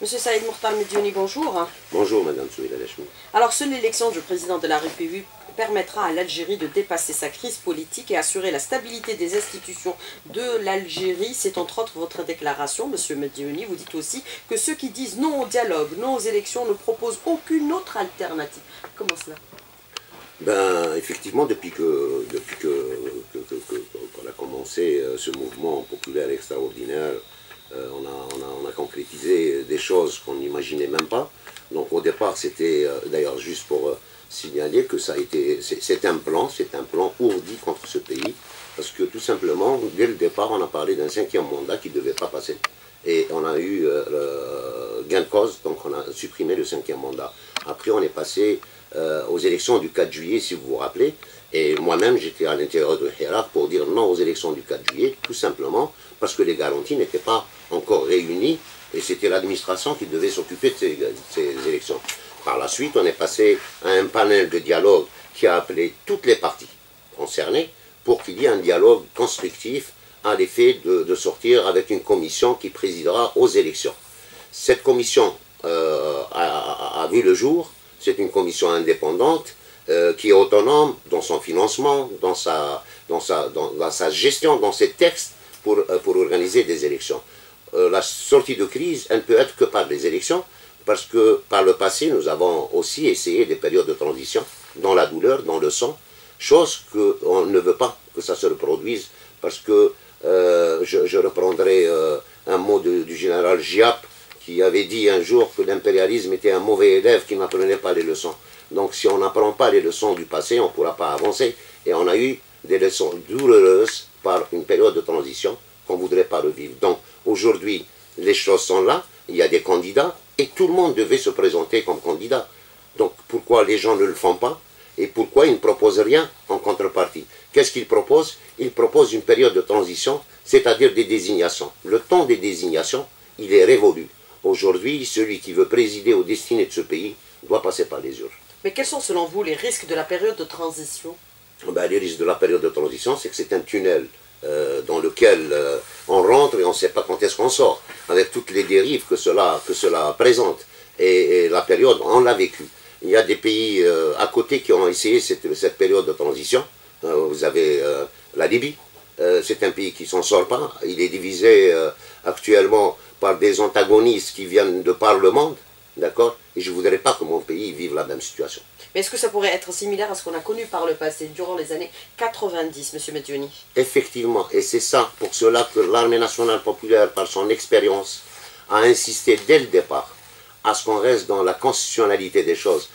Monsieur Saïd Mourtar Mediouni, bonjour. Bonjour Madame Souida Lachmi. Alors, seule l'élection du président de la République permettra à l'Algérie de dépasser sa crise politique et assurer la stabilité des institutions de l'Algérie. C'est entre autres votre déclaration, Monsieur Mediouni. Vous dites aussi que ceux qui disent non au dialogue, non aux élections ne proposent aucune autre alternative. Comment cela? Ben, effectivement, depuis que, depuis que, qu'on a commencé euh, ce mouvement populaire extraordinaire, euh, on, a, on, a, concrétisé des choses qu'on n'imaginait même pas. Donc au départ, c'était euh, d'ailleurs juste pour signaler que ça a été, c'est un plan, c'est un plan ourdi contre ce pays, parce que tout simplement, dès le départ, on a parlé d'un cinquième mandat qui ne devait pas passer. Et on a eu gain de cause, donc on a supprimé le cinquième mandat. Après, on est passé euh, aux élections du 4 juillet, si vous vous rappelez. Et moi-même, j'étais à l'intérieur de Hirak pour dire non aux élections du 4 juillet, tout simplement parce que les garanties n'étaient pas encore réunies et c'était l'administration qui devait s'occuper de ces, élections. Par la suite, on est passé à un panel de dialogue qui a appelé toutes les parties concernées pour qu'il y ait un dialogue constructif à l'effet de, sortir avec une commission qui présidera aux élections. Cette commission euh, a, vu le jour c'est une commission indépendante euh, qui est autonome dans son financement, dans sa, dans sa, dans, sa gestion, dans ses textes pour, euh, pour organiser des élections. Euh, la sortie de crise, elle ne peut être que par les élections, parce que par le passé, nous avons aussi essayé des périodes de transition dans la douleur, dans le sang, chose qu'on ne veut pas que ça se reproduise, parce que je, reprendrai un mot du général Giap, qui avait dit un jour que l'impérialisme était un mauvais élève qui n'apprenait pas les leçons. Donc si on n'apprend pas les leçons du passé, on ne pourra pas avancer. Et on a eu des leçons douloureuses par une période de transition qu'on ne voudrait pas revivre. Donc aujourd'hui, les choses sont là, il y a des candidats, et tout le monde devait se présenter comme candidat. Donc pourquoi les gens ne le font pas et pourquoi ils ne proposent rien en contrepartie? Qu'est-ce qu'ils proposent? Ils proposent une période de transition, c'est-à-dire des désignations. Le temps des désignations, il est révolu. Aujourd'hui, celui qui veut présider aux destinées de ce pays doit passer par les urnes. Mais quels sont selon vous les risques de la période de transition? Ben, Les risques de la période de transition, c'est que c'est un tunnel euh, dans lequel euh, on rentre et on ne sait pas quand est-ce qu'on sort, avec toutes les dérives que cela, que cela présente. Et, la période, on l'a vécu. Il y a des pays euh, à côté qui ont essayé cette, cette période de transition. vous avez la Libye, c'est un pays qui s'en sort pas. Il est divisé actuellement par des antagonistes qui viennent de par le monde, d'accord? Et je ne voudrais pas que mon pays vive la même situation. Mais est-ce que ça pourrait être similaire à ce qu'on a connu par le passé, durant les années 90, M. Medioni? Effectivement, et c'est ça, pour cela que l'armée nationale populaire, par son expérience, a insisté dès le départ à ce qu'on reste dans la constitutionnalité des choses.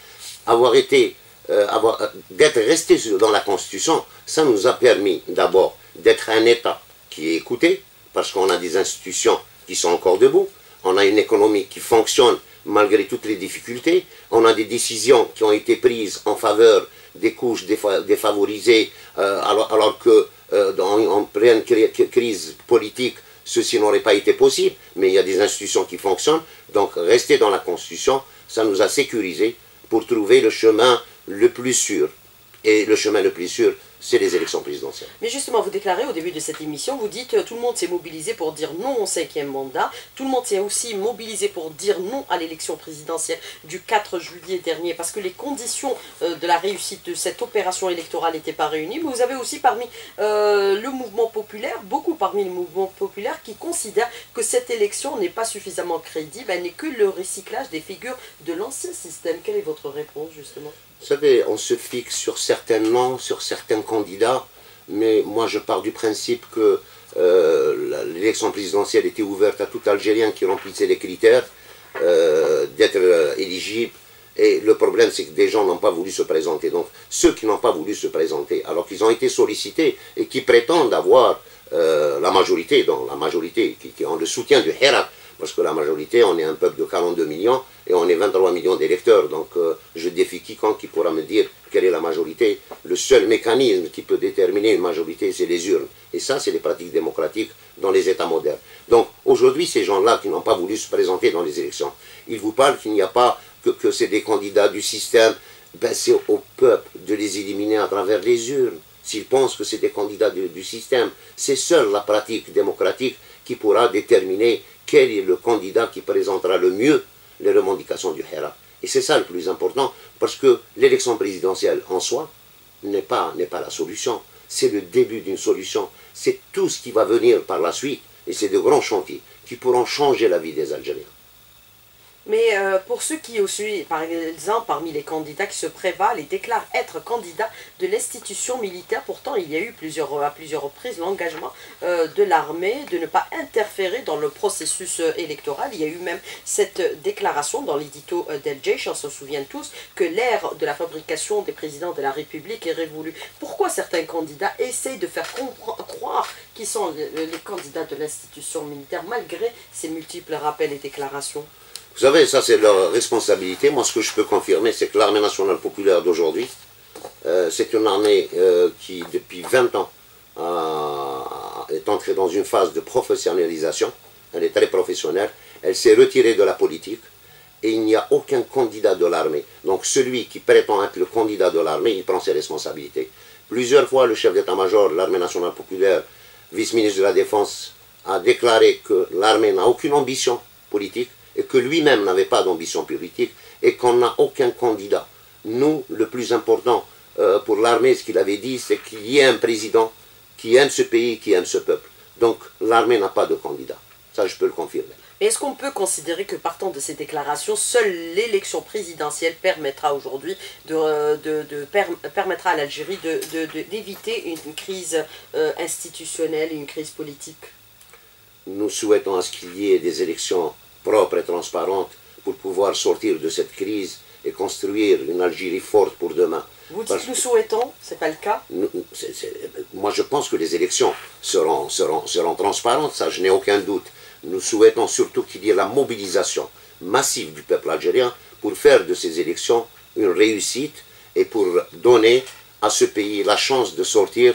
Avoir été, euh, euh, d'être resté dans la Constitution, ça nous a permis d'abord d'être un État qui est écouté, parce qu'on a des institutions qui sont encore debout, on a une économie qui fonctionne malgré toutes les difficultés, on a des décisions qui ont été prises en faveur des couches défavorisées, euh, alors, alors, que euh, dans, en pleine crise politique, ceci n'aurait pas été possible, mais il y a des institutions qui fonctionnent, donc rester dans la Constitution, ça nous a sécurisé pour trouver le chemin le plus sûr. Et le chemin le plus sûr, c'est les élections présidentielles. Mais justement, vous déclarez au début de cette émission, vous dites euh, tout le monde s'est mobilisé pour dire non au cinquième mandat, tout le monde s'est aussi mobilisé pour dire non à l'élection présidentielle du 4 juillet dernier, parce que les conditions euh, de la réussite de cette opération électorale n'étaient pas réunies, mais vous avez aussi parmi euh, le mouvement populaire, beaucoup parmi le mouvement populaire qui considèrent que cette élection n'est pas suffisamment crédible, elle n'est que le recyclage des figures de l'ancien système. Quelle est votre réponse justement? Vous savez, on se fixe sur certains noms, sur certains candidats, mais moi je pars du principe que euh, l'élection présidentielle était ouverte à tout Algérien qui remplissait les critères euh, d'être euh, éligible. Et le problème, c'est que des gens n'ont pas voulu se présenter. Donc, ceux qui n'ont pas voulu se présenter, alors qu'ils ont été sollicités et qui prétendent avoir la majorité, donc la majorité qui, ont le soutien du Hirak, parce que la majorité, on est un peuple de 42 millions et on est 23 millions d'électeurs. Donc euh, je défie quiconque qui pourra me dire quelle est la majorité. Le seul mécanisme qui peut déterminer une majorité, c'est les urnes. Et ça, c'est les pratiques démocratiques dans les États modernes. Donc aujourd'hui, ces gens-là qui n'ont pas voulu se présenter dans les élections, ils vous parlent qu'il n'y a pas que, que c'est des candidats du système. Ben, c'est au peuple de les éliminer à travers les urnes. S'ils pensent que c'est des candidats du, du système, c'est seule la pratique démocratique qui pourra déterminer quel est le candidat qui présentera le mieux les revendications du Hera. Et c'est ça le plus important, parce que l'élection présidentielle en soi n'est pas, pas la solution, c'est le début d'une solution, c'est tout ce qui va venir par la suite, et c'est de grands chantiers qui pourront changer la vie des Algériens. Mais euh, pour ceux qui par exemple, parmi les candidats qui se prévalent et déclarent être candidats de l'institution militaire, pourtant il y a eu à plusieurs reprises l'engagement euh, de l'armée de ne pas interférer dans le processus euh, électoral. Il y a eu même cette déclaration dans l'édito d'El on se souvient tous, que l'ère de la fabrication des présidents de la République est révolue. Pourquoi certains candidats essayent de faire croire qu'ils sont les candidats de l'institution militaire malgré ces multiples rappels et déclarations? Vous savez, ça c'est leur responsabilité. Moi, ce que je peux confirmer, c'est que l'armée nationale populaire d'aujourd'hui, euh, c'est une armée euh, qui, depuis 20 ans, est entrée dans une phase de professionnalisation. Elle est très professionnelle. Elle s'est retirée de la politique et il n'y a aucun candidat de l'armée. Donc celui qui prétend être le candidat de l'armée, il prend ses responsabilités. Plusieurs fois, le chef d'état-major de l'armée nationale populaire, vice-ministre de la Défense, a déclaré que l'armée n'a aucune ambition politique et que lui-même n'avait pas d'ambition politique et qu'on n'a aucun candidat. Nous, le plus important euh, pour l'armée, ce qu'il avait dit, c'est qu'il y ait un président qui aime ce pays, qui aime ce peuple. Donc l'armée n'a pas de candidat. Ça, je peux le confirmer. Est-ce qu'on peut considérer que partant de ces déclarations, seule l'élection présidentielle permettra aujourd'hui de, de, permettra à l'Algérie d'éviter une crise euh, institutionnelle et une crise politique? Nous souhaitons à ce qu'il y ait des élections propre et transparente pour pouvoir sortir de cette crise et construire une Algérie forte pour demain. Vous dites que nous souhaitons, ce n'est pas le cas Moi je pense que les élections seront, seront, seront transparentes, ça je n'ai aucun doute. Nous souhaitons surtout qu'il y ait la mobilisation massive du peuple algérien pour faire de ces élections une réussite et pour donner à ce pays la chance de sortir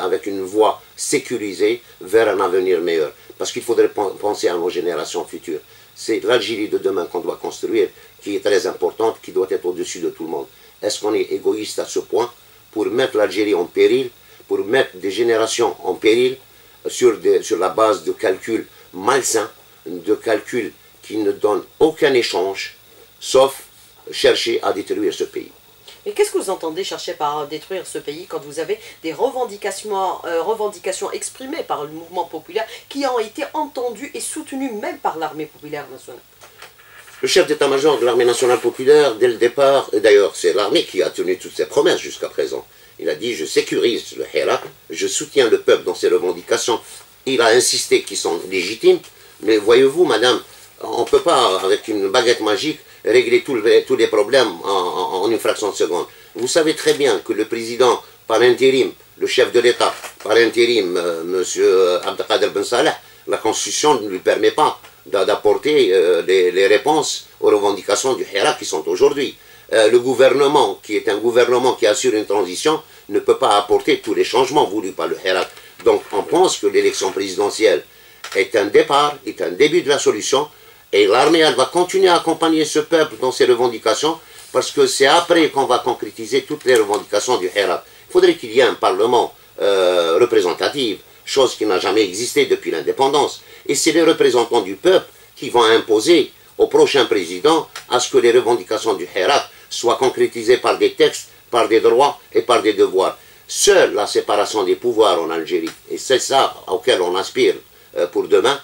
avec une voie sécurisée vers un avenir meilleur parce qu'il faudrait penser à nos générations futures. C'est l'Algérie de demain qu'on doit construire, qui est très importante, qui doit être au-dessus de tout le monde. Est-ce qu'on est égoïste à ce point pour mettre l'Algérie en péril, pour mettre des générations en péril sur, sur la base de calculs malsains, de calculs qui ne donnent aucun échange, sauf chercher à détruire ce pays? Mais qu'est-ce que vous entendez chercher par détruire ce pays quand vous avez des revendications, euh, revendications exprimées par le mouvement populaire qui ont été entendues et soutenues même par l'armée populaire nationale? Le chef d'état-major de l'armée nationale populaire, dès le départ, et d'ailleurs c'est l'armée qui a tenu toutes ses promesses jusqu'à présent, il a dit je sécurise le Hera, je soutiens le peuple dans ses revendications. Il a insisté qu'ils sont légitimes, mais voyez-vous, madame, on ne peut pas, avec une baguette magique, régler tous les, problèmes en, une fraction de seconde. Vous savez très bien que le président, par intérim, le chef de l'État, par intérim, euh, M. Abdelkader Ben Salah, la Constitution ne lui permet pas d'apporter euh, les, réponses aux revendications du Hira qui sont aujourd'hui. Euh, le gouvernement, qui est un gouvernement qui assure une transition, ne peut pas apporter tous les changements voulus par le Hira. Donc on pense que l'élection présidentielle est un départ, est un début de la solution, et l'armée, elle va continuer à accompagner ce peuple dans ses revendications, parce que c'est après qu'on va concrétiser toutes les revendications du Herat. Il faudrait qu'il y ait un parlement euh, représentatif, chose qui n'a jamais existé depuis l'indépendance. Et c'est les représentants du peuple qui vont imposer au prochain président à ce que les revendications du Herat soient concrétisées par des textes, par des droits et par des devoirs. Seule la séparation des pouvoirs en Algérie, et c'est ça auquel on aspire euh, pour demain,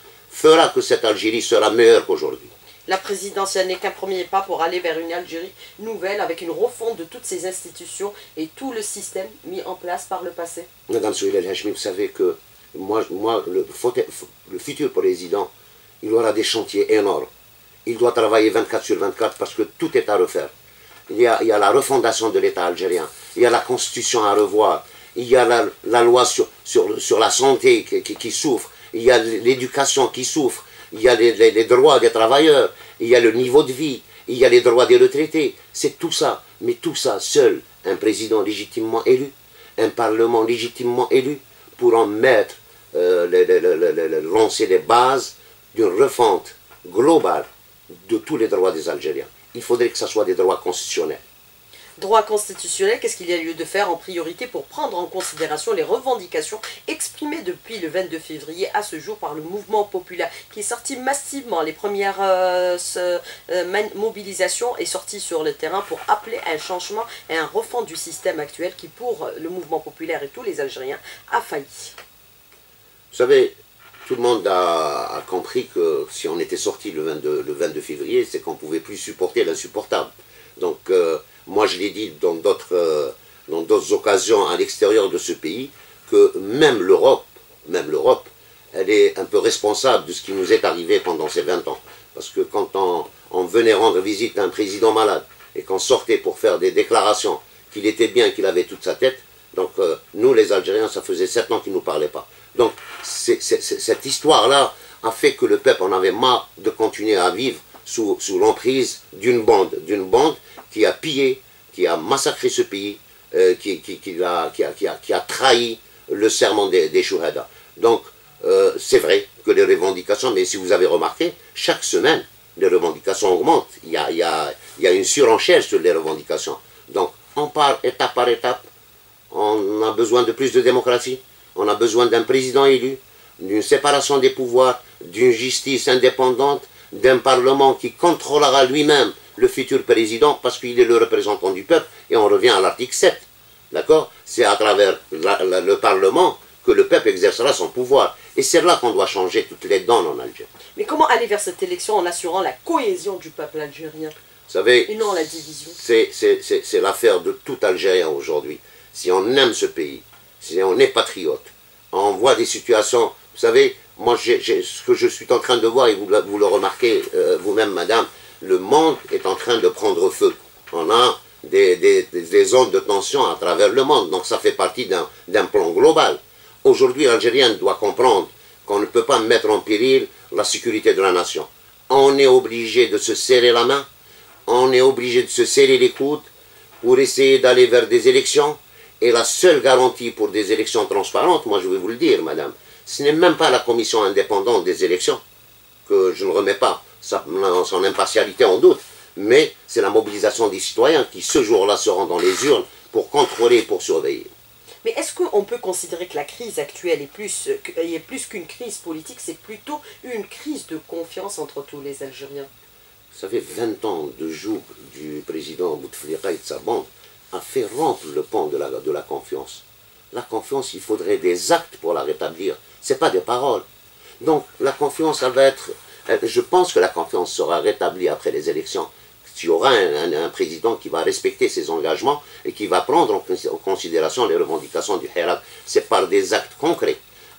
fera que cette Algérie sera meilleure qu'aujourd'hui. La présidentielle n'est qu'un premier pas pour aller vers une Algérie nouvelle avec une refonte de toutes ces institutions et tout le système mis en place par le passé. Madame Souhila El vous savez que moi, moi le, le futur président, il aura des chantiers énormes. Il doit travailler 24 sur 24 parce que tout est à refaire. Il y a, il y a la refondation de l'État algérien, il y a la constitution à revoir, il y a la, loi sur, sur, sur, la santé qui, qui souffre, il y a l'éducation qui souffre, il y a les, droits des travailleurs, il y a le niveau de vie, il y a les droits des retraités. C'est tout ça. Mais tout ça, seul un président légitimement élu, un parlement légitimement élu, pourront mettre, euh, lancer les bases d'une refonte globale de tous les droits des Algériens. Il faudrait que ce soit des droits constitutionnels. Droit constitutionnel, qu'est-ce qu'il y a lieu de faire en priorité pour prendre en considération les revendications exprimées depuis le 22 février à ce jour par le mouvement populaire qui est sorti massivement. Les premières euh, euh, mobilisations est sorti sur le terrain pour appeler un changement et un refond du système actuel qui pour le mouvement populaire et tous les Algériens a failli. Vous savez, tout le monde a, compris que si on était sorti le 22, le 22 février, c'est qu'on ne pouvait plus supporter l'insupportable. Donc, euh, moi je l'ai dit dans d'autres euh, dans d'autres occasions à l'extérieur de ce pays, que même l'Europe, même l'Europe, elle est un peu responsable de ce qui nous est arrivé pendant ces 20 ans. Parce que quand on, venait rendre visite à un président malade et qu'on sortait pour faire des déclarations qu'il était bien, qu'il avait toute sa tête, donc euh, nous les Algériens, ça faisait 7 ans qu'ils ne nous parlaient pas. Donc cette histoire-là a fait que le peuple en avait marre de continuer à vivre sous, l'emprise d'une bande, d'une bande qui a pillé, qui a massacré ce pays, euh, qui, a, trahi le serment des, des Donc, euh, c'est vrai que les revendications, mais si vous avez remarqué, chaque semaine, les revendications augmentent. Il y a, il y a, il y a une surenchère sur les revendications. Donc, on part étape par étape. On a besoin de plus de démocratie. On a besoin d'un président élu, d'une séparation des pouvoirs, d'une justice indépendante, d'un Parlement qui contrôlera lui-même le futur président parce qu'il est le représentant du peuple et on revient à l'article 7. D'accord? C'est à travers le Parlement que le peuple exercera son pouvoir. Et c'est là qu'on doit changer toutes les donnes en Algérie. Mais comment aller vers cette élection en assurant la cohésion du peuple algérien? Vous savez, et non la division. C'est l'affaire de tout Algérien aujourd'hui. Si on aime ce pays, si on est patriote, on voit des situations, vous savez, moi, ce que je suis en train de voir, et vous, vous le remarquez euh, vous-même, madame, le monde est en train de prendre feu. On a des, zones de tension à travers le monde, donc ça fait partie d'un plan global. Aujourd'hui, l'Algérien doit comprendre qu'on ne peut pas mettre en péril la sécurité de la nation. On est obligé de se serrer la main, on est obligé de se serrer les coudes pour essayer d'aller vers des élections. Et la seule garantie pour des élections transparentes, moi je vais vous le dire, madame, ce n'est même pas la commission indépendante des élections, que je ne remets pas son impartialité en doute, mais c'est la mobilisation des citoyens qui ce jour-là seront dans les urnes pour contrôler et pour surveiller. Mais est-ce qu'on peut considérer que la crise actuelle est plus, est plus qu'une crise politique, c'est plutôt une crise de confiance entre tous les Algériens? Vous savez, 20 ans de joug du président Bouteflika et de sa bande a fait rompre le pont de la, de la confiance. La confiance, il faudrait des actes pour la rétablir n'est pas des paroles. Donc la confiance, elle va être... Je pense que la confiance sera rétablie après les élections. Il y aura un, président qui va respecter ses engagements et qui va prendre en, considération les revendications du Hirak. C'est par des actes concrets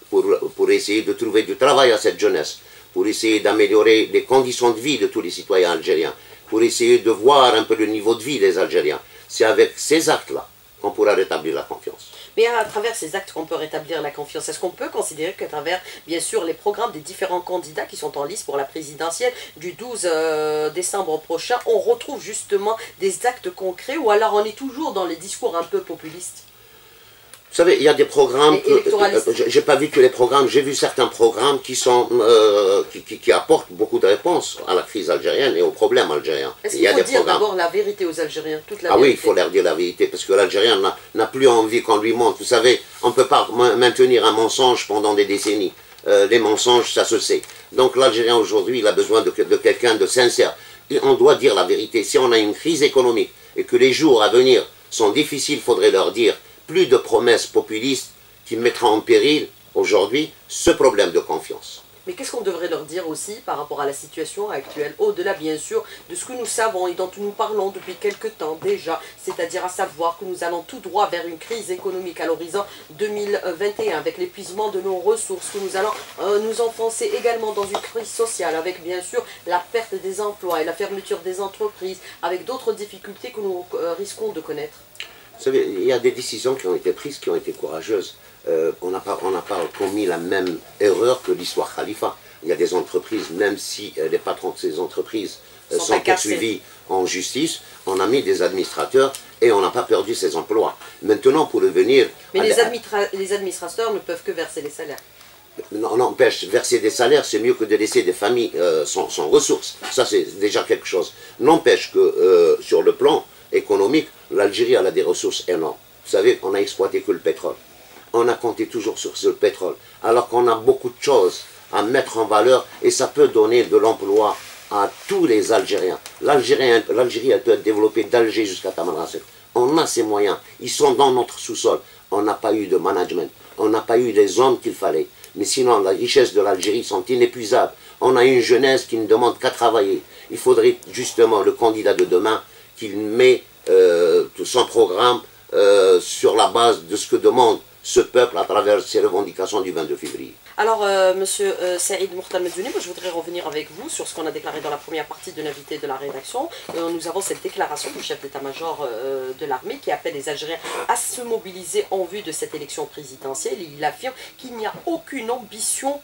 pour, pour essayer de trouver du travail à cette jeunesse, pour essayer d'améliorer les conditions de vie de tous les citoyens algériens, pour essayer de voir un peu le niveau de vie des Algériens. C'est avec ces actes-là qu'on pourra rétablir la confiance. Mais à travers ces actes qu'on peut rétablir la confiance, est-ce qu'on peut considérer qu'à travers, bien sûr, les programmes des différents candidats qui sont en liste pour la présidentielle du 12 euh, décembre prochain, on retrouve justement des actes concrets ou alors on est toujours dans les discours un peu populistes? Vous savez, il y a des programmes, euh, j'ai pas vu que les programmes, j'ai vu certains programmes qui sont euh, qui, apportent beaucoup de réponses à la crise algérienne et aux problèmes algériens. Est-ce qu'il faut dire d'abord la vérité aux Algériens, toute la Ah oui, il faut leur dire la vérité, parce que l'Algérien n'a plus envie qu'on lui montre. Vous savez, on ne peut pas maintenir un mensonge pendant des décennies. Euh, les mensonges, ça se sait. Donc l'Algérien aujourd'hui, il a besoin de, de quelqu'un de sincère. Et on doit dire la vérité. Si on a une crise économique et que les jours à venir sont difficiles, il faudrait leur dire plus de promesses populistes qui mettront en péril aujourd'hui ce problème de confiance. Mais qu'est-ce qu'on devrait leur dire aussi par rapport à la situation actuelle, au-delà bien sûr de ce que nous savons et dont nous parlons depuis quelque temps déjà, c'est-à-dire à savoir que nous allons tout droit vers une crise économique à l'horizon 2021 avec l'épuisement de nos ressources, que nous allons euh, nous enfoncer également dans une crise sociale avec bien sûr la perte des emplois et la fermeture des entreprises, avec d'autres difficultés que nous euh, risquons de connaître. Vous savez, il y a des décisions qui ont été prises, qui ont été courageuses. Euh, on n'a pas, pas, commis la même erreur que l'histoire Khalifa. Il y a des entreprises, même si euh, les patrons de ces entreprises euh, sont, poursuivis en justice, on a mis des administrateurs et on n'a pas perdu ces emplois. Maintenant, pour revenir... Mais les, les, administrateurs ne peuvent que verser les salaires. Non, n'empêche, verser des salaires, c'est mieux que de laisser des familles sans, sans, ressources. Ça, c'est déjà quelque chose. N'empêche que sur le plan économique, l'Algérie a des ressources énormes. Vous savez, on a exploité que le pétrole. On a compté toujours sur ce pétrole, alors qu'on a beaucoup de choses à mettre en valeur et ça peut donner de l'emploi à tous les Algériens. L'Algérie, elle peut être développée d'Alger jusqu'à Tamanrasset. On a ces moyens. Ils sont dans notre sous-sol. On n'a pas eu de management. On n'a pas eu les hommes qu'il fallait. Mais sinon, la richesse de l'Algérie sont inépuisables. On a une jeunesse qui ne demande qu'à travailler. Il faudrait justement le candidat de demain qu'il met son programme euh, sur la base de ce que demande ce peuple à travers ses revendications du 22 février. Alors, euh, monsieur euh, Saïd Mourtal Medjouni, je voudrais revenir avec vous sur ce qu'on a déclaré dans la première partie de l'invité de la rédaction. Euh, nous avons cette déclaration du chef d'état-major de l'armée qui appelle les Algériens à se mobiliser en vue de cette élection présidentielle. Il affirme qu'il n'y a aucune ambition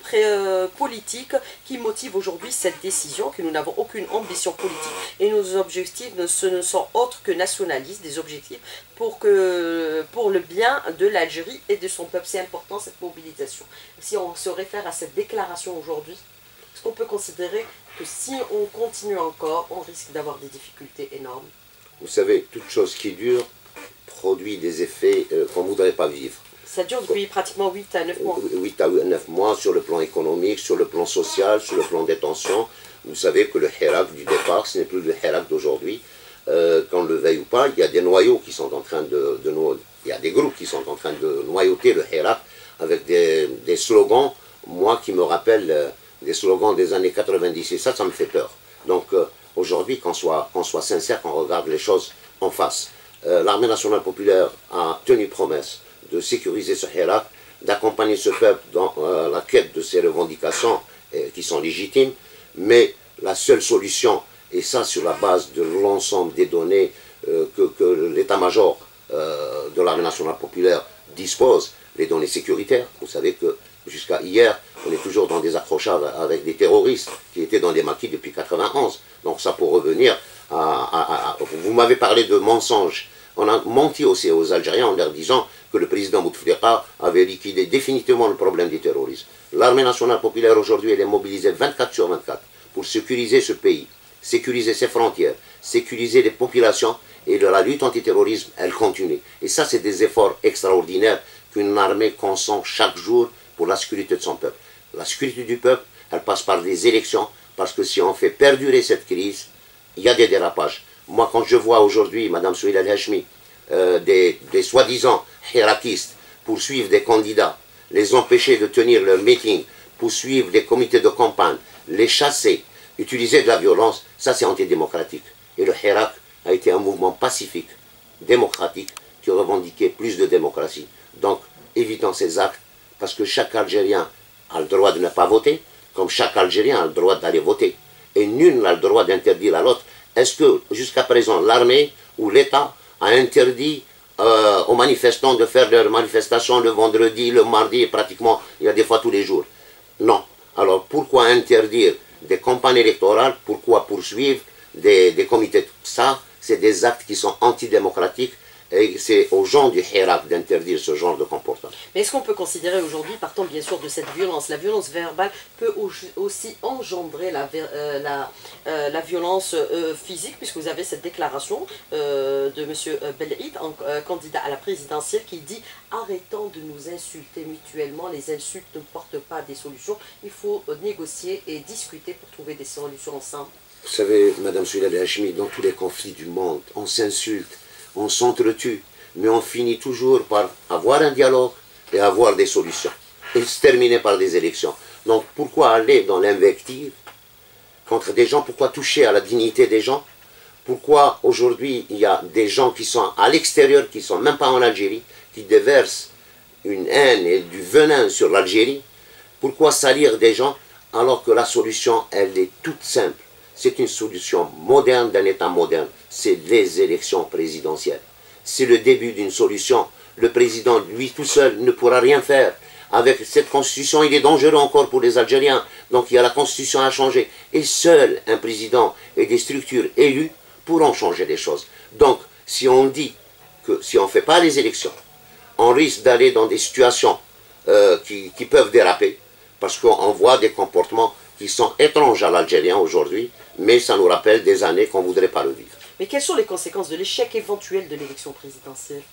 politique qui motive aujourd'hui cette décision, que nous n'avons aucune ambition politique et nos objectifs ce ne sont autres que nationalistes, des objectifs pour, que, pour le bien de l'Algérie et de son peuple. C'est important cette mobilisation. Se réfère à cette déclaration aujourd'hui, est-ce qu'on peut considérer que si on continue encore, on risque d'avoir des difficultés énormes? Vous savez, toute chose qui dure produit des effets euh, qu'on ne voudrait pas vivre. Ça dure depuis pratiquement 8 à 9 mois. 8 à 9 mois sur le plan économique, sur le plan social, sur le plan des tensions. Vous savez que le Hirak du départ, ce n'est plus le Hirak d'aujourd'hui. Euh, qu'on le veuille ou pas, il y a des noyaux qui sont en train de, de, il y a des groupes qui sont en train de noyauter le Hirak avec des, slogans, moi qui me rappelle euh, des slogans des années 90, et ça, ça me fait peur. Donc euh, aujourd'hui, qu'on soit, soit sincère, qu'on regarde les choses en face. Euh, l'armée nationale populaire a tenu promesse de sécuriser ce Hirak, d'accompagner ce peuple dans la quête de ses revendications qui sont légitimes, mais la seule solution, et ça sur la base de l'ensemble des données que l'état-major de l'armée nationale populaire dispose, les données sécuritaires. Vous savez que jusqu'à hier, on est toujours dans des accrochages avec des terroristes qui étaient dans des maquis depuis 91. Donc ça pour revenir à... vous m'avez parlé de mensonges. On a menti aussi aux Algériens en leur disant que le président Bouteflika avait liquidé définitivement le problème du terrorisme. L'armée nationale populaire aujourd'hui, elle est mobilisée 24 sur 24 pour sécuriser ce pays, sécuriser ses frontières, sécuriser les populations et la lutte antiterrorisme, elle continue. Et ça, c'est des efforts extraordinaires qu'une armée consent chaque jour pour la sécurité de son peuple. La sécurité du peuple, elle passe par des élections, parce que si on fait perdurer cette crise, il y a des dérapages. Moi, quand je vois aujourd'hui, Mme Souila El-Hashmi, euh, des, soi-disant hirakistes poursuivre des candidats, les empêcher de tenir leur meeting, poursuivre des comités de campagne, les chasser, utiliser de la violence, ça c'est antidémocratique. Et le Hirak a été un mouvement pacifique, démocratique, qui revendiquait plus de démocratie. Donc, évitons ces actes, parce que chaque Algérien a le droit de ne pas voter, comme chaque Algérien a le droit d'aller voter. Et nul n'a le droit d'interdire à l'autre. Est-ce que, jusqu'à présent, l'armée ou l'État a interdit euh, aux manifestants de faire leurs manifestations le vendredi, le mardi, et pratiquement, il y a des fois tous les jours? Non. Alors, pourquoi interdire des campagnes électorales? Pourquoi poursuivre des, des comités? Ça, c'est des actes qui sont antidémocratiques et c'est aux gens du Hirak d'interdire ce genre de comportement. Mais est-ce qu'on peut considérer aujourd'hui, partant bien sûr de cette violence, la violence verbale peut aussi engendrer la, euh, la, euh, la, violence euh, physique, puisque vous avez cette déclaration de M. Belhid, candidat à la présidentielle, qui dit « Arrêtons de nous insulter mutuellement, les insultes ne portent pas des solutions, il faut négocier et discuter pour trouver des solutions ensemble ». Vous savez, Mme Soulal Hachmi, dans tous les conflits du monde, on s'insulte, on s'entretue, mais on finit toujours par avoir un dialogue et avoir des solutions. Et se terminer par des élections. Donc pourquoi aller dans l'invective contre des gens? Pourquoi toucher à la dignité des gens? Pourquoi aujourd'hui il y a des gens qui sont à l'extérieur, qui ne sont même pas en Algérie, qui déversent une haine et du venin sur l'Algérie? Pourquoi salir des gens alors que la solution, elle est toute simple? C'est une solution moderne d'un État moderne. C'est les élections présidentielles. C'est le début d'une solution. Le président, lui tout seul, ne pourra rien faire. Avec cette constitution, il est dangereux encore pour les Algériens. Donc il y a la constitution à changer. Et seul un président et des structures élues pourront changer les choses. Donc, si on dit que si on ne fait pas les élections, on risque d'aller dans des situations euh, qui, qui peuvent déraper, parce qu'on voit des comportements qui sont étranges à l'Algérien aujourd'hui, mais ça nous rappelle des années qu'on ne voudrait pas le vivre. Mais quelles sont les conséquences de l'échec éventuel de l'élection présidentielle?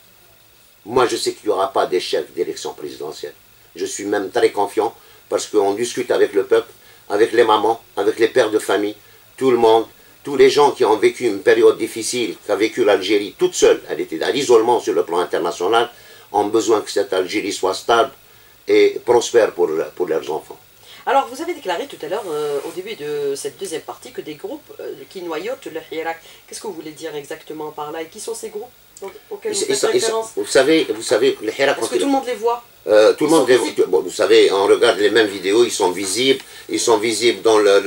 Moi, je sais qu'il n'y aura pas d'échec d'élection présidentielle. Je suis même très confiant parce qu'on discute avec le peuple, avec les mamans, avec les pères de famille, tout le monde, tous les gens qui ont vécu une période difficile, qui a vécu l'Algérie toute seule, elle était à l'isolement sur le plan international, ont besoin que cette Algérie soit stable et prospère pour, pour leurs enfants. Alors, vous avez déclaré tout à l'heure, euh, au début de cette deuxième partie, que des groupes euh, qui noyautent le Hirak. Qu'est-ce que vous voulez dire exactement par là? Et qui sont ces groupes? Auxquels vous faites référence. Vous savez, vous savez, le Hirak... Est-ce que tout le monde les voit. Euh, tout le monde, bon, vous savez, on regarde les mêmes vidéos, ils sont visibles, ils sont visibles dans leur,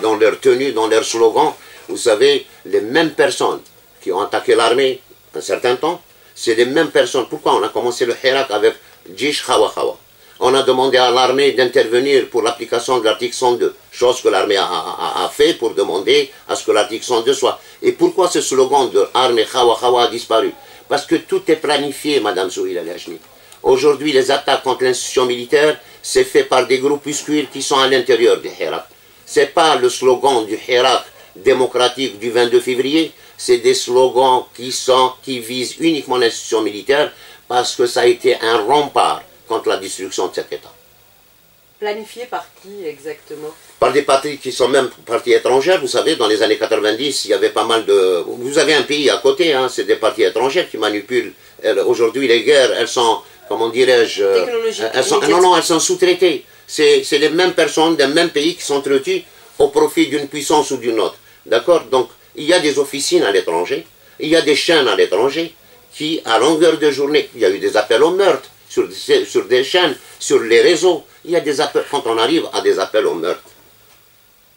dans leur tenue, dans leur slogan. Vous savez, les mêmes personnes qui ont attaqué l'armée un certain temps, c'est les mêmes personnes. Pourquoi on a commencé le Hirak avec Jish Khawa Khawa? On a demandé à l'armée d'intervenir pour l'application de l'article 102, chose que l'armée a, fait pour demander à ce que l'article 102 soit. Et pourquoi ce slogan de armée Khawa Khawa a disparu? Parce que tout est planifié, Madame Souhila Lajmi. Aujourd'hui, les attaques contre l'institution militaire, c'est fait par des groupuscules qui sont à l'intérieur du Hirak. Ce n'est pas le slogan du Hirak démocratique du 22 février, c'est des slogans qui, sont, qui visent uniquement l'institution militaire parce que ça a été un rempart contre la destruction de cet État. Planifié par qui exactement? Par des partis qui sont même partis étrangers. Vous savez, dans les années 90, il y avait pas mal de... Vous avez un pays à côté, hein, c'est des partis étrangers qui manipulent. Aujourd'hui, les guerres, elles sont, comment dirais-je... Technologiques. non, non, elles sont sous-traitées. C'est les mêmes personnes d'un même pays qui sont traitées au profit d'une puissance ou d'une autre. D'accord? Donc, il y a des officines à l'étranger, il y a des chaînes à l'étranger qui, à longueur de journée, il y a eu des appels au meurtre, sur, des chaînes, sur les réseaux. Il y a des appels, quand on arrive à des appels au meurtre,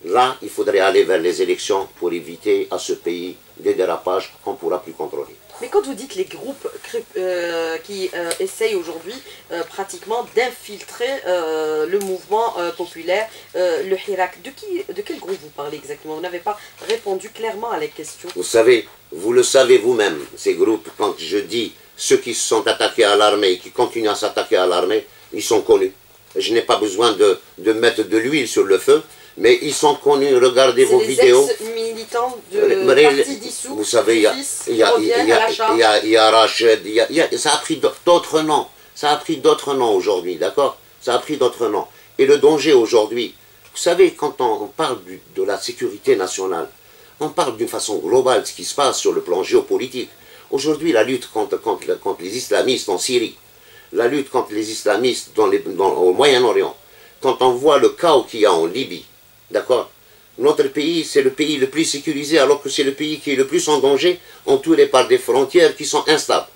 là, il faudrait aller vers les élections pour éviter à ce pays des dérapages qu'on ne pourra plus contrôler. Mais quand vous dites les groupes euh, qui euh, essayent aujourd'hui euh, pratiquement d'infiltrer le mouvement populaire, le Hirak, de, qui, de quel groupe vous parlez exactement? Vous n'avez pas répondu clairement à la question. Vous savez, vous le savez vous-même, ces groupes, quand je dis ceux qui se sont attaqués à l'armée et qui continuent à s'attaquer à l'armée, ils sont connus. Je n'ai pas besoin de, mettre de l'huile sur le feu, mais ils sont connus. Regardez vos vidéos. militants de parti dissous. Vous savez, il y a, y a, il y a, Rachid, ça a pris d'autres noms. Ça a pris d'autres noms aujourd'hui, d'accord? Ça a pris d'autres noms. Et le danger aujourd'hui, vous savez, quand on, parle de la sécurité nationale, on parle d'une façon globale de ce qui se passe sur le plan géopolitique. Aujourd'hui, la lutte contre, les islamistes en Syrie, la lutte contre les islamistes au Moyen-Orient, quand on voit le chaos qu'il y a en Libye, d'accord? Notre pays, c'est le pays le plus sécurisé, alors que c'est le pays qui est le plus en danger, entouré par des frontières qui sont instables.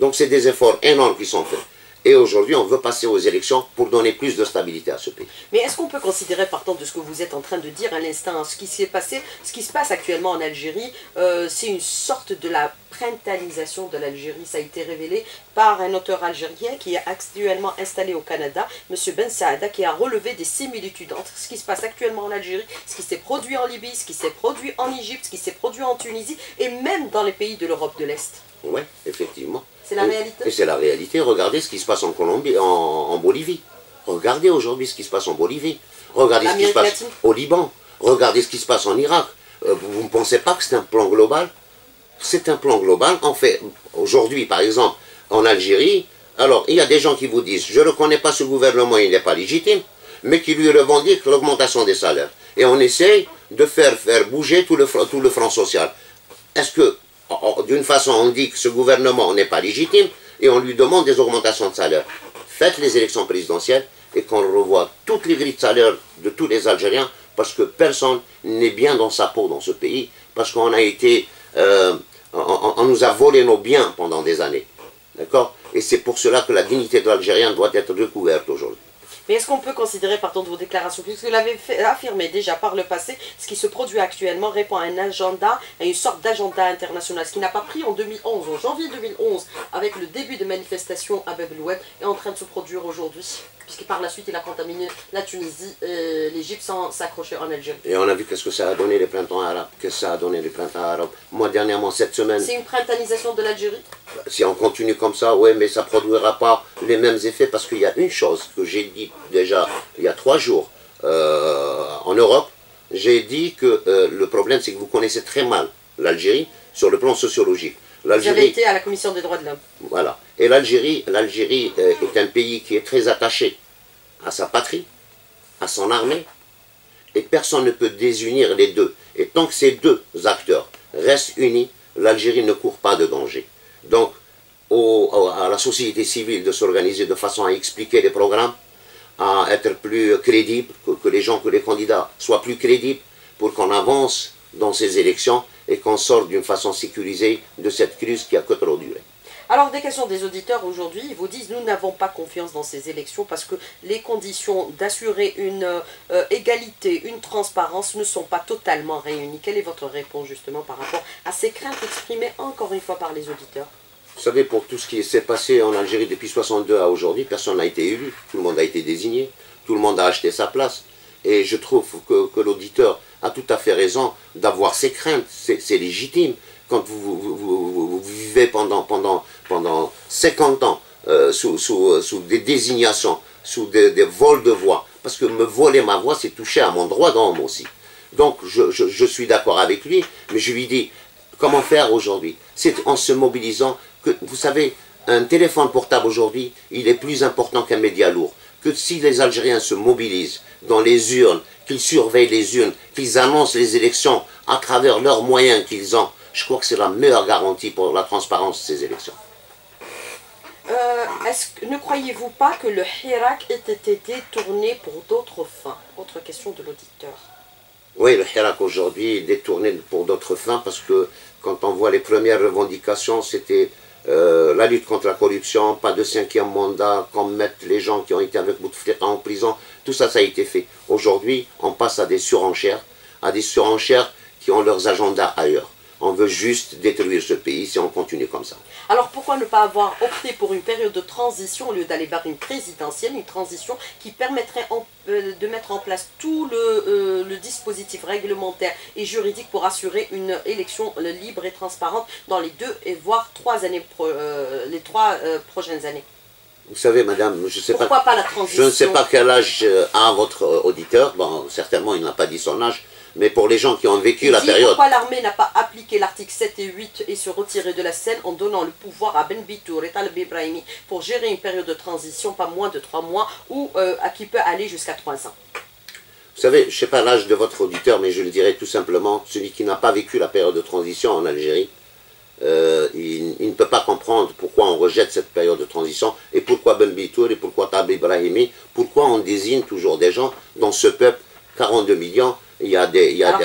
Donc c'est des efforts énormes qui sont faits. Et aujourd'hui, on veut passer aux élections pour donner plus de stabilité à ce pays. Mais est-ce qu'on peut considérer, partant de ce que vous êtes en train de dire à l'instant, ce qui s'est passé, ce qui se passe actuellement en Algérie, euh, c'est une sorte de la printalisation de l'Algérie. Ça a été révélé par un auteur algérien qui est actuellement installé au Canada, M. Ben Saada, qui a relevé des similitudes entre ce qui se passe actuellement en Algérie, ce qui s'est produit en Libye, ce qui s'est produit en Égypte, ce qui s'est produit en Tunisie et même dans les pays de l'Europe de l'Est. Oui, effectivement. C'est la réalité. Et c'est la réalité. Regardez ce qui se passe en Colombie, en, Bolivie. Regardez aujourd'hui ce qui se passe en Bolivie. Regardez ce qui se passe au Liban. Regardez ce qui se passe en Irak. Euh, vous ne pensez pas que c'est un plan global? C'est un plan global. En fait, aujourd'hui, par exemple, en Algérie, alors il y a des gens qui vous disent je ne reconnais pas ce gouvernement, il n'est pas légitime, mais qui lui revendiquent l'augmentation des salaires. Et on essaye de faire, faire bouger tout le, tout le front social. Est-ce que d'une façon, on dit que ce gouvernement n'est pas légitime et on lui demande des augmentations de salaire. Faites les élections présidentielles et qu'on revoie toutes les grilles de salaire de tous les Algériens parce que personne n'est bien dans sa peau dans ce pays, parce qu'on a été, euh, on, nous a volé nos biens pendant des années. D'accord? Et c'est pour cela que la dignité de l'Algérien doit être recouverte aujourd'hui. Mais est-ce qu'on peut considérer, partant de vos déclarations, puisque vous l'avez affirmé déjà par le passé, ce qui se produit actuellement répond à un agenda, à une sorte d'agenda international, ce qui n'a pas pris en 2011, en janvier 2011, avec le début de manifestations à Bab est en train de se produire aujourd'hui puisque par la suite il a contaminé la Tunisie et l'Égypte sans s'accrocher en Algérie. Et on a vu qu'est-ce que ça a donné les printemps arabes, qu'est-ce que ça a donné les printemps arabes. Moi dernièrement, cette semaine... C'est une printanisation de l'Algérie? Si on continue comme ça, oui, mais ça ne produira pas les mêmes effets parce qu'il y a une chose que j'ai dit déjà il y a trois jours euh, en Europe, j'ai dit que euh, le problème c'est que vous connaissez très mal l'Algérie sur le plan sociologique. Avez été à la Commission des droits de l'homme. Voilà. Et l'Algérie, l'Algérie euh, est un pays qui est très attaché à sa patrie, à son armée, et personne ne peut désunir les deux. Et tant que ces deux acteurs restent unis, l'Algérie ne court pas de danger. Donc, à la société civile de s'organiser de façon à expliquer les programmes, à être plus crédible, que, les gens, que les candidats soient plus crédibles pour qu'on avance dans ces élections et qu'on sorte d'une façon sécurisée de cette crise qui a que trop duré. Alors, des questions des auditeurs aujourd'hui, ils vous disent nous n'avons pas confiance dans ces élections parce que les conditions d'assurer une euh, égalité, une transparence ne sont pas totalement réunies. Quelle est votre réponse justement par rapport à ces craintes exprimées encore une fois par les auditeurs? Vous savez, pour tout ce qui s'est passé en Algérie depuis 62 à aujourd'hui, personne n'a été élu, tout le monde a été désigné, tout le monde a acheté sa place. Et je trouve que, l'auditeur a tout à fait raison d'avoir ses craintes, c'est légitime. Quand vous, vivez pendant, pendant, pendant 50 ans euh, sous, sous, des désignations, sous des, vols de voix, parce que me voler ma voix, c'est toucher à mon droit d'homme aussi. Donc je, je suis d'accord avec lui, mais je lui dis, comment faire aujourd'hui? C'est en se mobilisant que, vous savez, un téléphone portable aujourd'hui, il est plus important qu'un média lourd. Que si les Algériens se mobilisent dans les urnes, qu'ils surveillent les urnes, qu'ils annoncent les élections à travers leurs moyens qu'ils ont, je crois que c'est la meilleure garantie pour la transparence de ces élections. Euh, ne croyez-vous pas que le Hirak ait été détourné pour d'autres fins? Autre question de l'auditeur. Oui, le Hirak aujourd'hui est détourné pour d'autres fins parce que quand on voit les premières revendications, c'était euh, la lutte contre la corruption, pas de cinquième mandat, qu'on mette les gens qui ont été avec Bouteflika en prison, tout ça, ça a été fait. Aujourd'hui, on passe à des surenchères, à des surenchères qui ont leurs agendas ailleurs. On veut juste détruire ce pays si on continue comme ça. Alors pourquoi ne pas avoir opté pour une période de transition au lieu d'aller vers une présidentielle, une transition qui permettrait euh, de mettre en place tout euh, le, dispositif réglementaire et juridique pour assurer une élection libre et transparente dans les deux et voire trois années, euh, les trois prochaines années? Vous savez, madame, je, sais Pourquoi pas, la transition? je ne sais pas quel âge a votre auditeur. Bon, certainement, il n'a pas dit son âge mais pour les gens qui ont vécu la période. Pourquoi l'armée n'a pas appliqué l'article 7 et 8 et se retiré de la scène en donnant le pouvoir à Ben Bitour et Talib Ibrahimi pour gérer une période de transition, pas moins de 3 mois, ou euh, à qui peut aller jusqu'à 3 ans Vous savez, je ne sais pas l'âge de votre auditeur, mais je le dirais tout simplement, celui qui n'a pas vécu la période de transition en Algérie, euh, il, ne peut pas comprendre pourquoi on rejette cette période de transition et pourquoi Ben Bitour et pourquoi Talib Ibrahimi, pourquoi on désigne toujours des gens dans ce peuple, 42 millions, il y a des, il y a,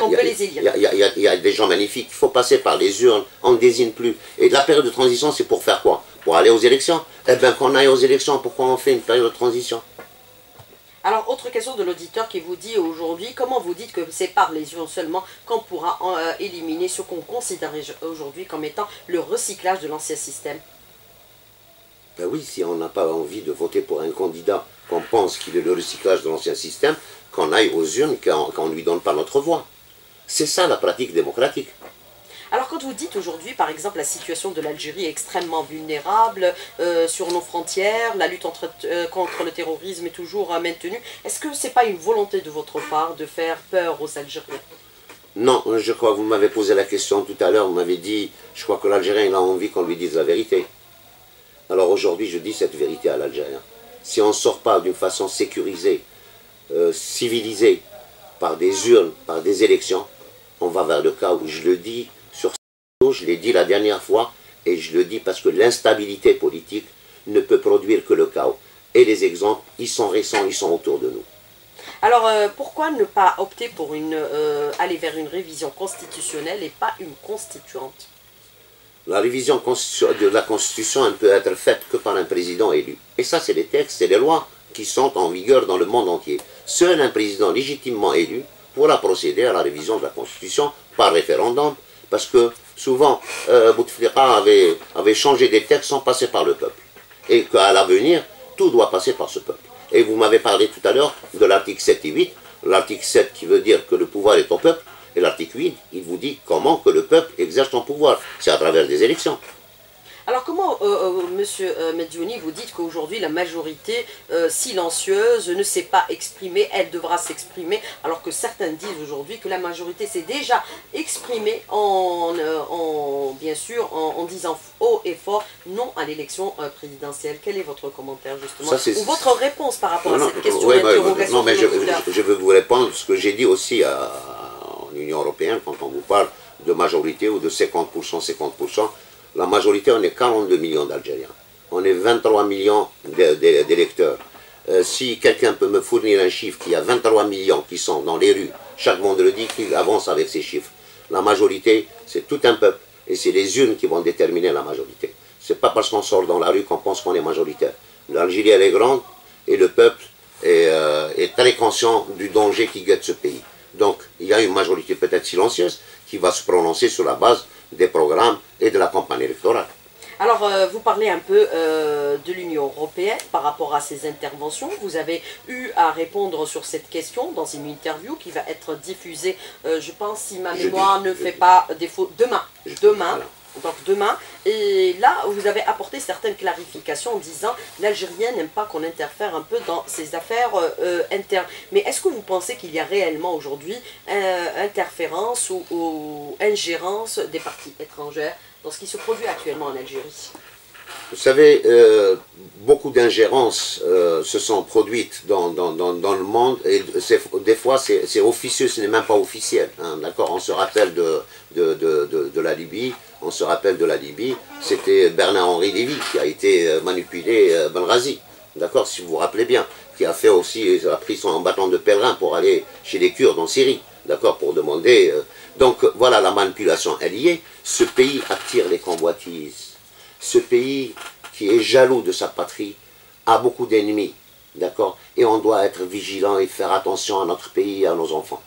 il y a, des gens magnifiques. Il faut passer par les urnes. On ne désigne plus. Et la période de transition, c'est pour faire quoi? Pour aller aux élections? Eh bien, qu'on aille aux élections, pourquoi on fait une période de transition? Alors, autre question de l'auditeur qui vous dit aujourd'hui, comment vous dites que c'est par les urnes seulement qu'on pourra euh, éliminer ce qu'on considère aujourd'hui comme étant le recyclage de l'ancien système? Ben oui, si on n'a pas envie de voter pour un candidat qu'on pense qu'il est le recyclage de l'ancien système, qu'on aille aux urnes, qu'on ne lui donne pas notre voix. C'est ça la pratique démocratique. Alors quand vous dites aujourd'hui, par exemple, la situation de l'Algérie est extrêmement vulnérable euh, sur nos frontières, la lutte euh, contre le terrorisme est toujours euh, maintenue, est-ce que ce n'est pas une volonté de votre part de faire peur aux Algériens? Non, je crois, vous m'avez posé la question tout à l'heure, vous m'avez dit, je crois que l'Algérien a envie qu'on lui dise la vérité. Alors aujourd'hui, je dis cette vérité à l'Algérien. Si on ne sort pas d'une façon sécurisée euh, civilisé par des urnes, par des élections, on va vers le chaos. Je le dis sur je l'ai dit la dernière fois, et je le dis parce que l'instabilité politique ne peut produire que le chaos. Et les exemples, ils sont récents, ils sont autour de nous. Alors, euh, pourquoi ne pas opter pour une, euh, aller vers une révision constitutionnelle et pas une constituante? La révision de la Constitution ne peut être faite que par un président élu. Et ça, c'est les textes, c'est les lois qui sont en vigueur dans le monde entier. Seul un président légitimement élu pourra procéder à la révision de la Constitution par référendum, parce que souvent, euh, Bouteflika avait, changé des textes sans passer par le peuple. Et qu'à l'avenir, tout doit passer par ce peuple. Et vous m'avez parlé tout à l'heure de l'article 7 et 8, l'article 7 qui veut dire que le pouvoir est au peuple, et l'article 8, il vous dit comment que le peuple exerce son pouvoir. C'est à travers des élections. Alors comment, euh, Monsieur Medjouni, vous dites qu'aujourd'hui la majorité silencieuse ne s'est pas exprimée, elle devra s'exprimer, alors que certains disent aujourd'hui que la majorité s'est déjà exprimée en, bien sûr, en, disant haut et fort non à l'élection présidentielle. Quel est votre commentaire justement Ou votre réponse par rapport à cette question d'interrogation Non, mais je, je, veux vous répondre ce que j'ai dit aussi à, en Union Européenne quand on vous parle de majorité ou de 50%, 50%. La majorité, on est 42 millions d'Algériens. On est 23 millions d'électeurs. Euh, si quelqu'un peut me fournir un chiffre qu'il y a 23 millions qui sont dans les rues chaque vendredi, qu'il avance avec ces chiffres. La majorité, c'est tout un peuple. Et c'est les urnes qui vont déterminer la majorité. C'est pas parce qu'on sort dans la rue qu'on pense qu'on est majoritaire. L'Algérie, elle est grande et le peuple est, euh, est très conscient du danger qui guette ce pays. Donc, il y a une majorité peut-être silencieuse qui va se prononcer sur la base des programmes et de la campagne électorale. Alors, euh, vous parlez un peu euh, de l'Union européenne par rapport à ces interventions. Vous avez eu à répondre sur cette question dans une interview qui va être diffusée, euh, je pense, si ma mémoire ne fait pas défaut, demain. Demain donc demain. Et là, vous avez apporté certaines clarifications en disant l'Algérien n'aime pas qu'on interfère un peu dans ses affaires euh, internes. Mais est-ce que vous pensez qu'il y a réellement aujourd'hui euh, interférence ou, ingérence des partis étrangères dans ce qui se produit actuellement en Algérie? Vous savez, euh, beaucoup d'ingérences se sont produites dans, le monde et des fois c'est officieux, ce n'est même pas officiel. Hein, D'accord? On se rappelle de, la Libye, on se rappelle de la Libye, c'était Bernard-Henri Lévy qui a été euh, manipulé euh, Benrazi, d'accord, si vous vous rappelez bien, qui a fait aussi, a pris son bâton de pèlerin pour aller chez les Kurdes en Syrie, d'accord, pour demander. Euh, donc voilà, la manipulation, elle y est. Ce pays attire les convoitises. Ce pays qui est jaloux de sa patrie a beaucoup d'ennemis, d'accord, et on doit être vigilant et faire attention à notre pays et à nos enfants.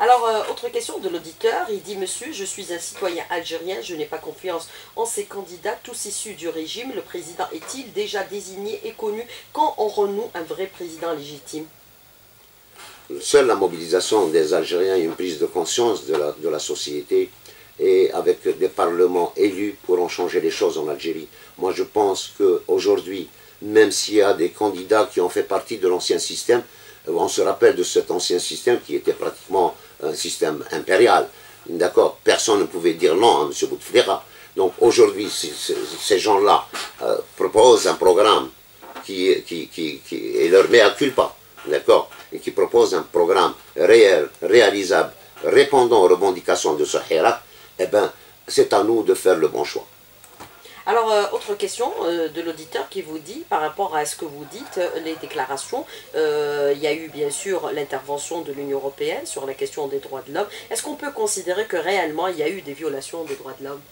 Alors, euh, autre question de l'auditeur, il dit Monsieur, je suis un citoyen algérien, je n'ai pas confiance en ces candidats, tous issus du régime. Le président est-il déjà désigné et connu? Quand aurons-nous un vrai président légitime? Seule la mobilisation des Algériens et une prise de conscience de la, de la société et avec des parlements élus pourront changer les choses en Algérie. Moi, je pense qu'aujourd'hui, même s'il y a des candidats qui ont fait partie de l'ancien système, on se rappelle de cet ancien système qui était pratiquement un système impérial. D'accord? Personne ne pouvait dire non à M. Bouteflika. Donc aujourd'hui, ces gens-là euh, proposent un programme qui, qui, qui, qui et leur met à culpa, d'accord? Et qui propose un programme réel, réalisable, répondant aux revendications de ce Hirak, eh bien, c'est à nous de faire le bon choix. Alors, euh, autre question euh, de l'auditeur qui vous dit, par rapport à ce que vous dites, euh, les déclarations, il y a eu bien sûr l'intervention de l'Union Européenne sur la question des droits de l'homme. Est-ce qu'on peut considérer que réellement il y a eu des violations des droits de l'homme?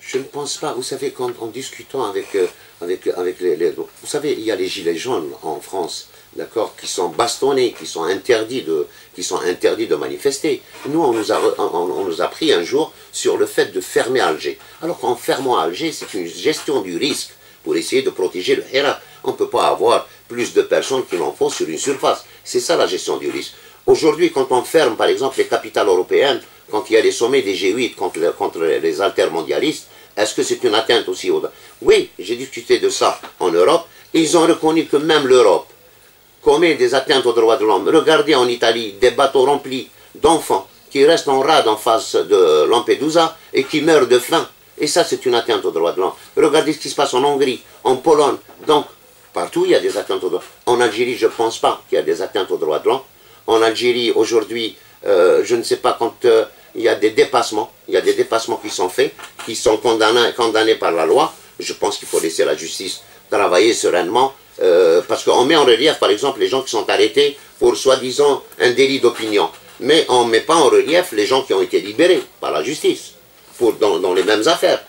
Je ne pense pas. Vous savez, quand, en discutant avec, les, Vous savez, il y a les gilets jaunes en France d'accord, qui sont bastonnés, qui sont interdits de, qui sont interdits de manifester. Nous, on nous, a, on, nous a pris un jour sur le fait de fermer Alger. Alors qu'en fermant Alger, c'est une gestion du risque pour essayer de protéger le Héra. On ne peut pas avoir plus de personnes qu'il en faut sur une surface. C'est ça la gestion du risque. Aujourd'hui, quand on ferme, par exemple, les capitales européennes, quand il y a les sommets des G8 contre, contre les altermondialistes, est-ce que c'est une atteinte aussi au... Oui, j'ai discuté de ça en Europe, ils ont reconnu que même l'Europe, commet des atteintes aux droits de l'homme. Regardez en Italie des bateaux remplis d'enfants qui restent en rade en face de Lampedusa et qui meurent de faim. Et ça, c'est une atteinte aux droits de l'homme. Regardez ce qui se passe en Hongrie, en Pologne. Donc, partout, il y a des atteintes aux droits. En Algérie, je ne pense pas qu'il y a des atteintes aux droits de l'homme. En Algérie, aujourd'hui, euh, je ne sais pas quand euh, il y a des dépassements, il y a des dépassements qui sont faits, qui sont condamnés, condamnés par la loi. Je pense qu'il faut laisser la justice travailler sereinement euh, parce qu'on met en relief, par exemple, les gens qui sont arrêtés pour soi-disant un délit d'opinion. Mais on ne met pas en relief les gens qui ont été libérés par la justice, pour, dans, dans les mêmes affaires.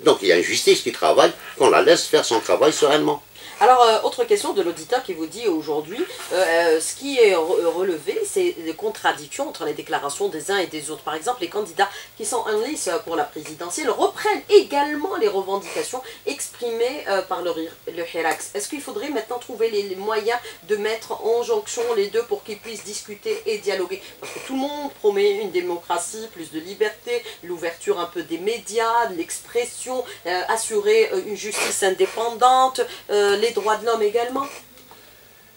Donc il y a une justice qui travaille, qu'on la laisse faire son travail sereinement. Alors, euh, autre question de l'auditeur qui vous dit aujourd'hui, euh, euh, ce qui est relevé, c'est les contradictions entre les déclarations des uns et des autres. Par exemple, les candidats qui sont en lice pour la présidentielle reprennent également les revendications exprimées par le, le. Est-ce qu'il faudrait maintenant trouver les, moyens de mettre en jonction les deux pour qu'ils puissent discuter et dialoguer? Parce que tout le monde promet une démocratie, plus de liberté, l'ouverture un peu des médias, l'expression, assurer une justice indépendante, les droits de l'homme également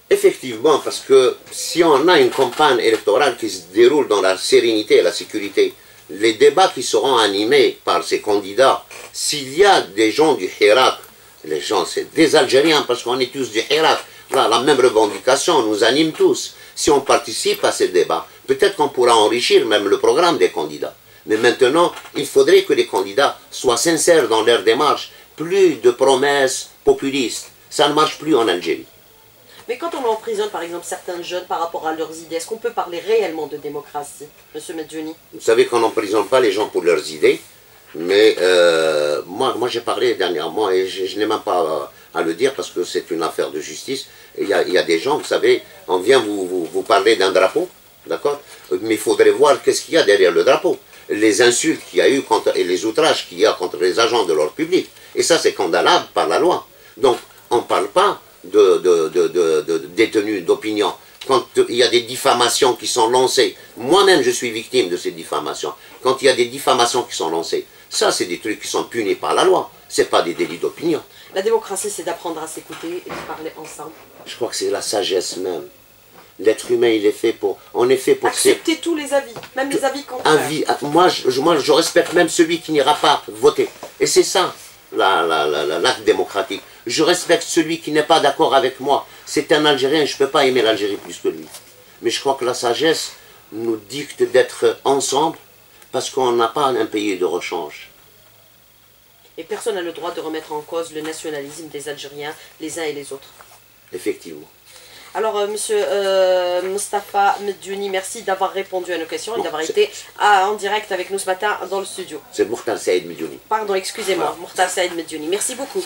Effectivement, parce que si on a une campagne électorale qui se déroule dans la sérénité et la sécurité, les débats qui seront animés par ces candidats, s'il y a des gens du Hirak, les gens, c'est des Algériens, parce qu'on est tous du Hirak, la même revendication nous anime tous. Si on participe à ces débats, peut-être qu'on pourra enrichir même le programme des candidats. Mais maintenant, il faudrait que les candidats soient sincères dans leur démarche, plus de promesses populistes ça ne marche plus en Algérie. Mais quand on emprisonne par exemple certains jeunes par rapport à leurs idées, est-ce qu'on peut parler réellement de démocratie, Monsieur Medjouni Vous savez qu'on n'emprisonne pas les gens pour leurs idées, mais euh, moi, moi j'ai parlé dernièrement et je, n'ai même pas à le dire parce que c'est une affaire de justice. Il y, a, il y a des gens, vous savez, on vient vous, vous, parler d'un drapeau, d'accord? Mais il faudrait voir qu'est-ce qu'il y a derrière le drapeau. Les insultes qu'il y a eu contre, et les outrages qu'il y a contre les agents de l'ordre public. Et ça, c'est condamnable par la loi. Donc, on ne parle pas de, de, détenus d'opinion. Quand il y a des diffamations qui sont lancées, moi-même je suis victime de ces diffamations. Quand il y a des diffamations qui sont lancées, ça c'est des trucs qui sont punis par la loi. Ce pas des délits d'opinion. La démocratie c'est d'apprendre à s'écouter et de parler ensemble. Je crois que c'est la sagesse même. L'être humain, il est fait pour. On est fait pour. Accepter tous les avis, même les avis contraires. Ah, moi, je, moi, je respecte même celui qui n'ira pas voter. Et c'est ça, l'acte la, la, démocratique. Je respecte celui qui n'est pas d'accord avec moi. C'est un Algérien, je ne peux pas aimer l'Algérie plus que lui. Mais je crois que la sagesse nous dicte d'être ensemble parce qu'on n'a pas un pays de rechange. Et personne n'a le droit de remettre en cause le nationalisme des Algériens, les uns et les autres. Effectivement. Alors, euh, monsieur euh, Mustafa Medjouni, merci d'avoir répondu à nos questions et d'avoir été en direct avec nous ce matin dans le studio. C'est Saïd Medjouni. Pardon, excusez-moi, voilà. Saïd Medjouni. Merci beaucoup.